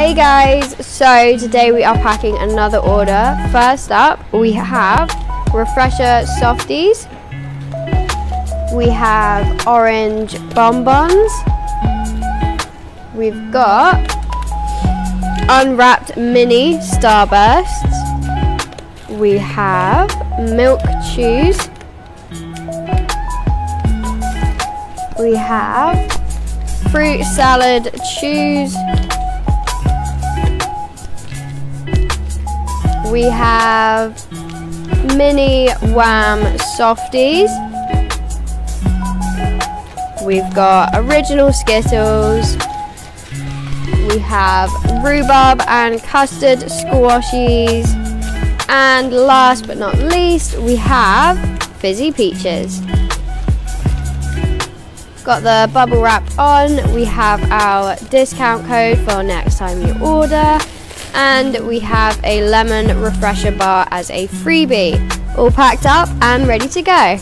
Hey guys, so today we are packing another order. First up, we have Refresher Softies. We have orange bonbons. We've got unwrapped mini starbursts. We have milk chews. We have fruit salad chews. We have mini wham softies. We've got original Skittles. We have rhubarb and custard squashies. And last but not least, we have fizzy peaches. Got the bubble wrap on. We have our discount code for next time you order. And we have a lemon refresher bar as a freebie. All packed up and ready to go.